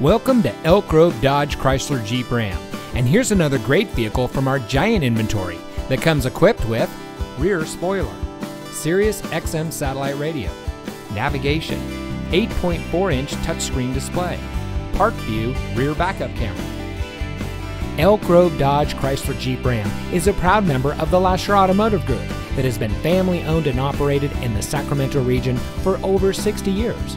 Welcome to Elk Grove Dodge Chrysler Jeep Ram. And here's another great vehicle from our giant inventory that comes equipped with rear spoiler, Sirius XM satellite radio, navigation, 8.4 inch touchscreen display, park view rear backup camera. Elk Grove Dodge Chrysler Jeep Ram is a proud member of the Lasher Automotive Group that has been family owned and operated in the Sacramento region for over 60 years.